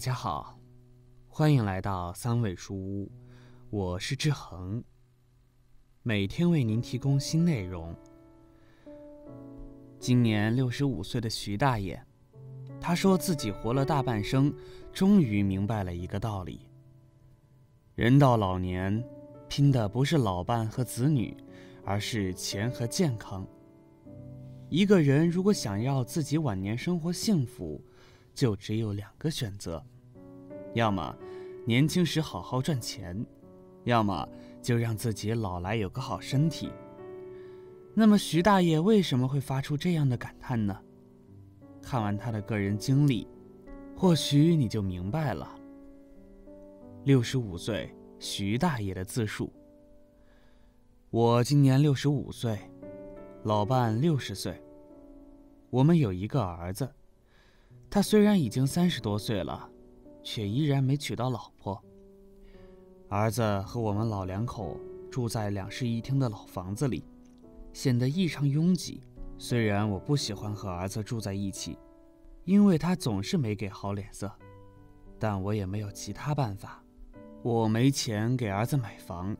大家好，欢迎来到三味书屋，我是志恒。每天为您提供新内容。今年六十五岁的徐大爷，他说自己活了大半生，终于明白了一个道理：人到老年，拼的不是老伴和子女，而是钱和健康。一个人如果想要自己晚年生活幸福，就只有两个选择：要么年轻时好好赚钱，要么就让自己老来有个好身体。那么徐大爷为什么会发出这样的感叹呢？看完他的个人经历，或许你就明白了。六十五岁，徐大爷的自述：我今年六十五岁。老伴六十岁，我们有一个儿子，他虽然已经三十多岁了，却依然没娶到老婆。儿子和我们老两口住在两室一厅的老房子里，显得异常拥挤。虽然我不喜欢和儿子住在一起，因为他总是没给好脸色，但我也没有其他办法。我没钱给儿子买房，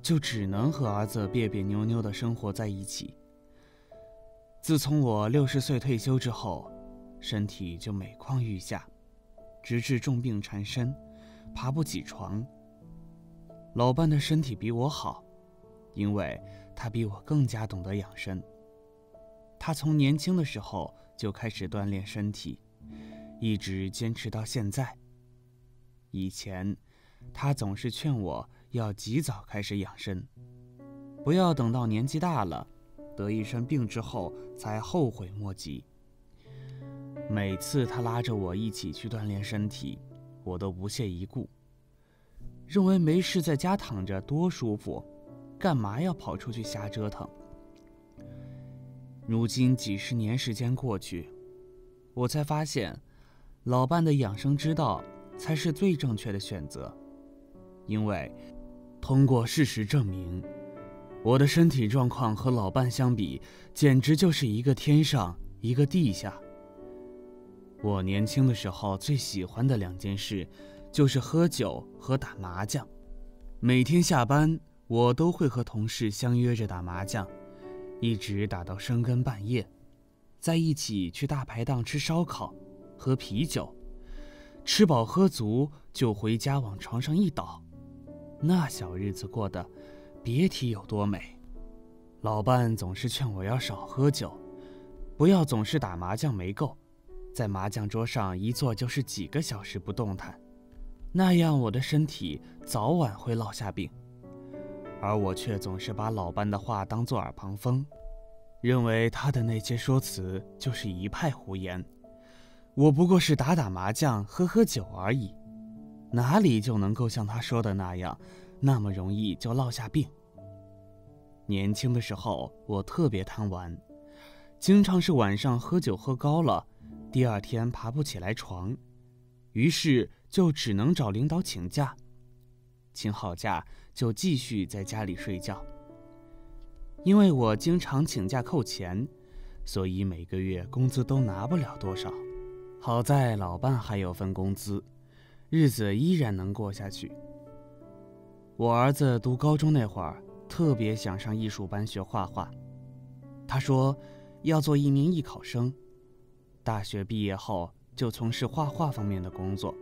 就只能和儿子别别扭扭的生活在一起。自从我六十岁退休之后，身体就每况愈下，直至重病缠身，爬不起床。老伴的身体比我好，因为他比我更加懂得养生。他从年轻的时候就开始锻炼身体，一直坚持到现在。以前，他总是劝我要及早开始养生，不要等到年纪大了。得一身病之后才后悔莫及。每次他拉着我一起去锻炼身体，我都不屑一顾，认为没事在家躺着多舒服，干嘛要跑出去瞎折腾？如今几十年时间过去，我才发现，老伴的养生之道才是最正确的选择，因为通过事实证明。我的身体状况和老伴相比，简直就是一个天上一个地下。我年轻的时候最喜欢的两件事，就是喝酒和打麻将。每天下班，我都会和同事相约着打麻将，一直打到深更半夜，在一起去大排档吃烧烤、喝啤酒，吃饱喝足就回家往床上一倒，那小日子过得。别提有多美，老伴总是劝我要少喝酒，不要总是打麻将没够，在麻将桌上一坐就是几个小时不动弹，那样我的身体早晚会落下病。而我却总是把老伴的话当作耳旁风，认为他的那些说辞就是一派胡言。我不过是打打麻将、喝喝酒而已，哪里就能够像他说的那样？那么容易就落下病。年轻的时候，我特别贪玩，经常是晚上喝酒喝高了，第二天爬不起来床，于是就只能找领导请假，请好假就继续在家里睡觉。因为我经常请假扣钱，所以每个月工资都拿不了多少。好在老伴还有份工资，日子依然能过下去。我儿子读高中那会儿，特别想上艺术班学画画。他说，要做一名艺考生，大学毕业后就从事画画方面的工作。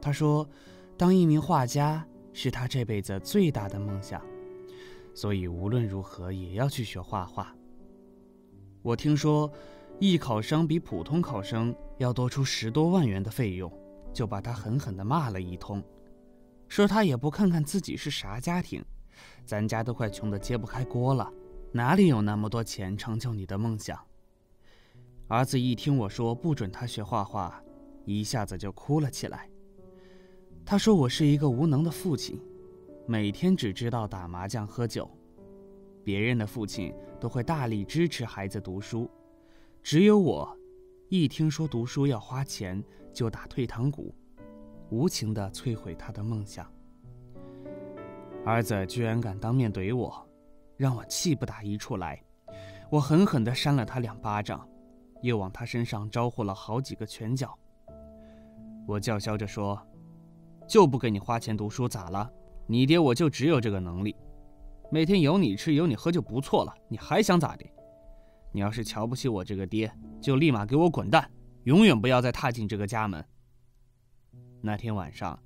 他说，当一名画家是他这辈子最大的梦想，所以无论如何也要去学画画。我听说，艺考生比普通考生要多出十多万元的费用，就把他狠狠地骂了一通。说他也不看看自己是啥家庭，咱家都快穷得揭不开锅了，哪里有那么多钱成就你的梦想？儿子一听我说不准他学画画，一下子就哭了起来。他说我是一个无能的父亲，每天只知道打麻将喝酒。别人的父亲都会大力支持孩子读书，只有我，一听说读书要花钱就打退堂鼓。无情地摧毁他的梦想。儿子居然敢当面怼我，让我气不打一处来。我狠狠地扇了他两巴掌，又往他身上招呼了好几个拳脚。我叫嚣着说：“就不给你花钱读书，咋了？你爹我就只有这个能力，每天有你吃有你喝就不错了，你还想咋的？你要是瞧不起我这个爹，就立马给我滚蛋，永远不要再踏进这个家门。”那天晚上，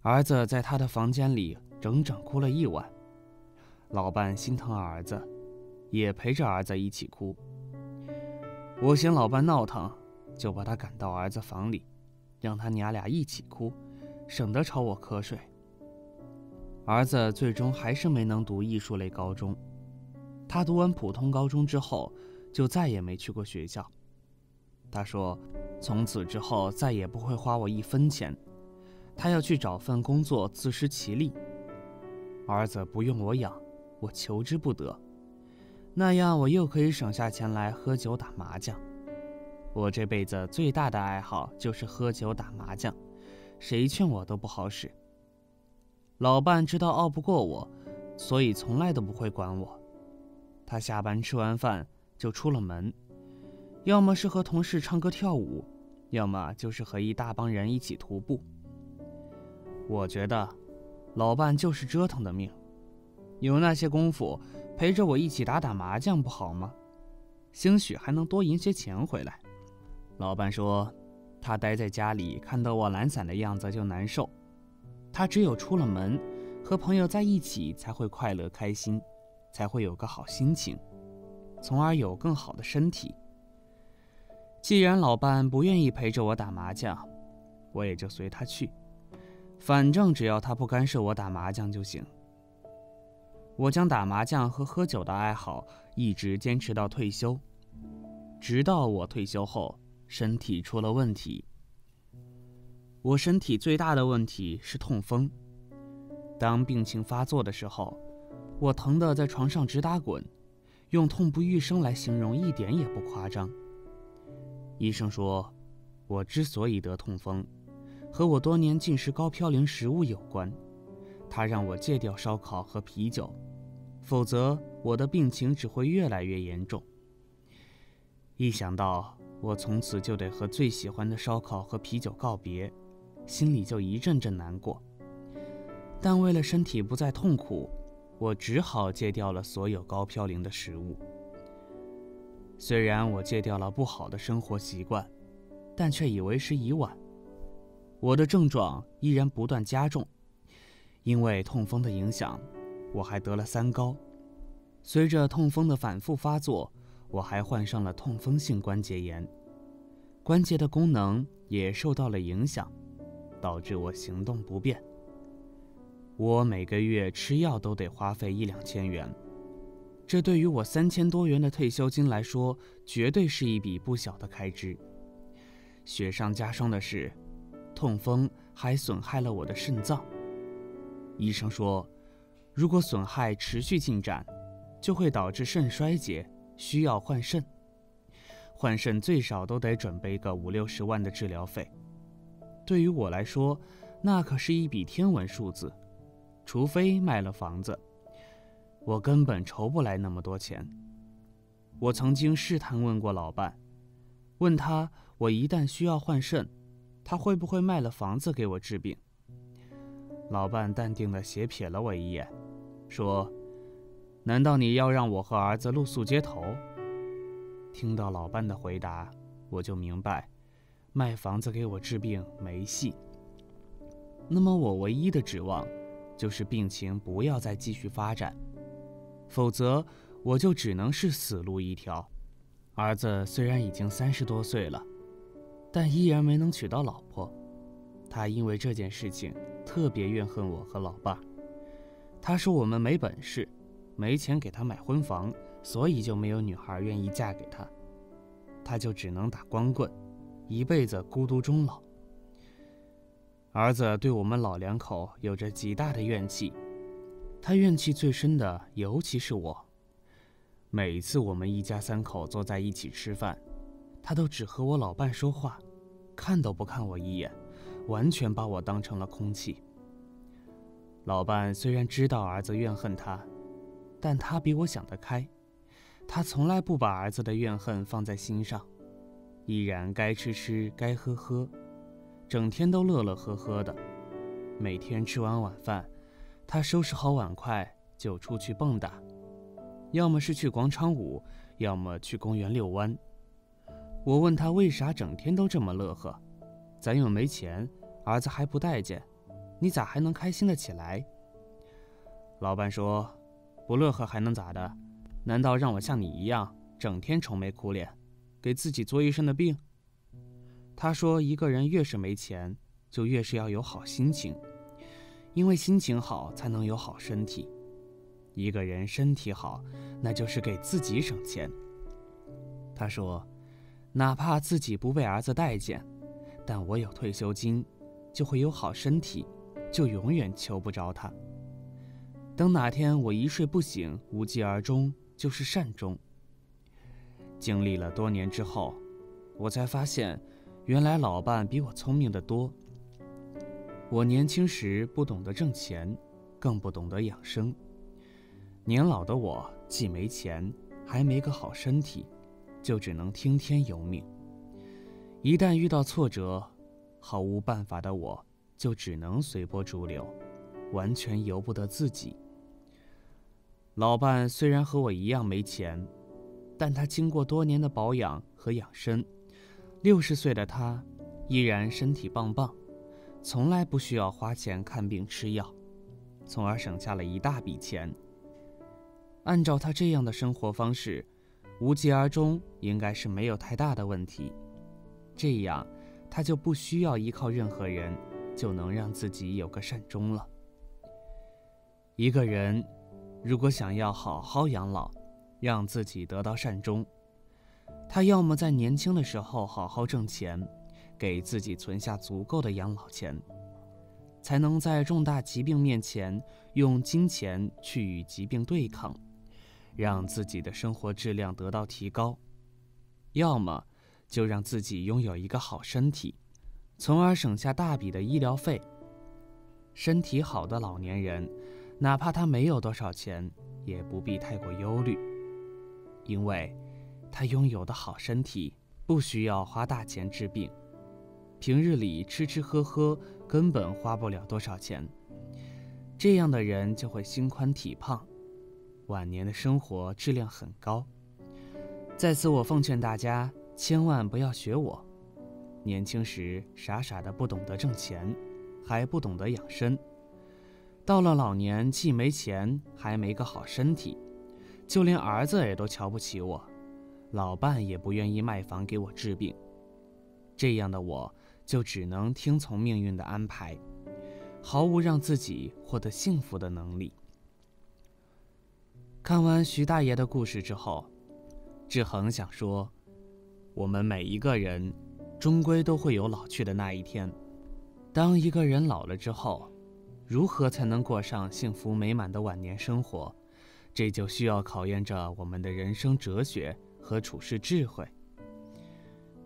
儿子在他的房间里整整哭了一晚。老伴心疼儿子，也陪着儿子一起哭。我嫌老伴闹腾，就把他赶到儿子房里。让他娘俩一起哭，省得吵我瞌睡。儿子最终还是没能读艺术类高中，他读完普通高中之后，就再也没去过学校。他说，从此之后再也不会花我一分钱，他要去找份工作自食其力。儿子不用我养，我求之不得，那样我又可以省下钱来喝酒打麻将。我这辈子最大的爱好就是喝酒打麻将，谁劝我都不好使。老伴知道拗不过我，所以从来都不会管我。他下班吃完饭就出了门，要么是和同事唱歌跳舞，要么就是和一大帮人一起徒步。我觉得，老伴就是折腾的命，有那些功夫陪着我一起打打麻将不好吗？兴许还能多赢些钱回来。老伴说，他待在家里看到我懒散的样子就难受，他只有出了门，和朋友在一起才会快乐开心，才会有个好心情，从而有更好的身体。既然老伴不愿意陪着我打麻将，我也就随他去，反正只要他不干涉我打麻将就行。我将打麻将和喝酒的爱好一直坚持到退休，直到我退休后。身体出了问题。我身体最大的问题是痛风。当病情发作的时候，我疼得在床上直打滚，用痛不欲生来形容一点也不夸张。医生说，我之所以得痛风，和我多年进食高嘌呤食物有关。他让我戒掉烧烤和啤酒，否则我的病情只会越来越严重。一想到……我从此就得和最喜欢的烧烤和啤酒告别，心里就一阵阵难过。但为了身体不再痛苦，我只好戒掉了所有高嘌呤的食物。虽然我戒掉了不好的生活习惯，但却已为时已晚。我的症状依然不断加重，因为痛风的影响，我还得了三高。随着痛风的反复发作。我还患上了痛风性关节炎，关节的功能也受到了影响，导致我行动不便。我每个月吃药都得花费一两千元，这对于我三千多元的退休金来说，绝对是一笔不小的开支。雪上加霜的是，痛风还损害了我的肾脏。医生说，如果损害持续进展，就会导致肾衰竭。需要换肾，换肾最少都得准备个五六十万的治疗费。对于我来说，那可是一笔天文数字。除非卖了房子，我根本筹不来那么多钱。我曾经试探问过老伴，问他我一旦需要换肾，他会不会卖了房子给我治病？老伴淡定地斜瞥了我一眼，说。难道你要让我和儿子露宿街头？听到老伴的回答，我就明白，卖房子给我治病没戏。那么我唯一的指望，就是病情不要再继续发展，否则我就只能是死路一条。儿子虽然已经三十多岁了，但依然没能娶到老婆。他因为这件事情特别怨恨我和老爸。他说我们没本事。没钱给他买婚房，所以就没有女孩愿意嫁给他，他就只能打光棍，一辈子孤独终老。儿子对我们老两口有着极大的怨气，他怨气最深的尤其是我。每次我们一家三口坐在一起吃饭，他都只和我老伴说话，看都不看我一眼，完全把我当成了空气。老伴虽然知道儿子怨恨他。但他比我想得开，他从来不把儿子的怨恨放在心上，依然该吃吃该喝喝，整天都乐乐呵呵的。每天吃完晚饭，他收拾好碗筷就出去蹦跶，要么是去广场舞，要么去公园遛弯。我问他为啥整天都这么乐呵？咱又没钱，儿子还不待见，你咋还能开心的起来？老伴说：“不乐呵还能咋的？难道让我像你一样整天愁眉苦脸，给自己作一身的病？”他说：“一个人越是没钱，就越是要有好心情，因为心情好才能有好身体。一个人身体好，那就是给自己省钱。”他说：“哪怕自己不被儿子待见，但我有退休金，就会有好身体，就永远求不着他。”等哪天我一睡不醒，无疾而终，就是善终。经历了多年之后，我才发现，原来老伴比我聪明的多。我年轻时不懂得挣钱，更不懂得养生。年老的我既没钱，还没个好身体，就只能听天由命。一旦遇到挫折，毫无办法的我，就只能随波逐流，完全由不得自己。老伴虽然和我一样没钱，但他经过多年的保养和养生，六十岁的他依然身体棒棒，从来不需要花钱看病吃药，从而省下了一大笔钱。按照他这样的生活方式，无疾而终应该是没有太大的问题。这样，他就不需要依靠任何人，就能让自己有个善终了。一个人。如果想要好好养老，让自己得到善终，他要么在年轻的时候好好挣钱，给自己存下足够的养老钱，才能在重大疾病面前用金钱去与疾病对抗，让自己的生活质量得到提高；要么就让自己拥有一个好身体，从而省下大笔的医疗费。身体好的老年人。哪怕他没有多少钱，也不必太过忧虑，因为，他拥有的好身体不需要花大钱治病，平日里吃吃喝喝根本花不了多少钱，这样的人就会心宽体胖，晚年的生活质量很高。在此，我奉劝大家千万不要学我，年轻时傻傻的不懂得挣钱，还不懂得养生。到了老年，既没钱，还没个好身体，就连儿子也都瞧不起我，老伴也不愿意卖房给我治病。这样的我，就只能听从命运的安排，毫无让自己获得幸福的能力。看完徐大爷的故事之后，志恒想说：我们每一个人，终归都会有老去的那一天。当一个人老了之后，如何才能过上幸福美满的晚年生活？这就需要考验着我们的人生哲学和处世智慧。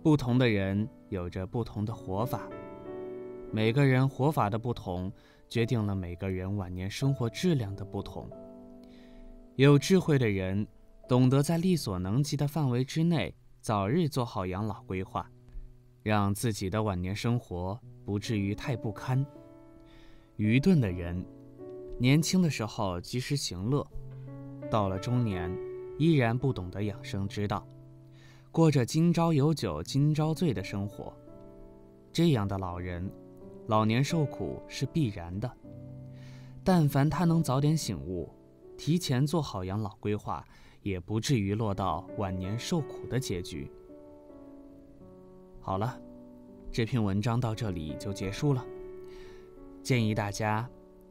不同的人有着不同的活法，每个人活法的不同，决定了每个人晚年生活质量的不同。有智慧的人懂得在力所能及的范围之内，早日做好养老规划，让自己的晚年生活不至于太不堪。愚钝的人，年轻的时候及时行乐，到了中年，依然不懂得养生之道，过着今朝有酒今朝醉的生活。这样的老人，老年受苦是必然的。但凡他能早点醒悟，提前做好养老规划，也不至于落到晚年受苦的结局。好了，这篇文章到这里就结束了。建议大家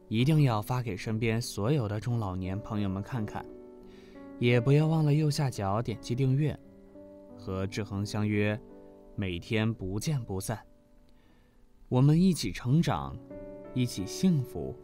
一定要发给身边所有的中老年朋友们看看，也不要忘了右下角点击订阅，和志恒相约，每天不见不散。我们一起成长，一起幸福。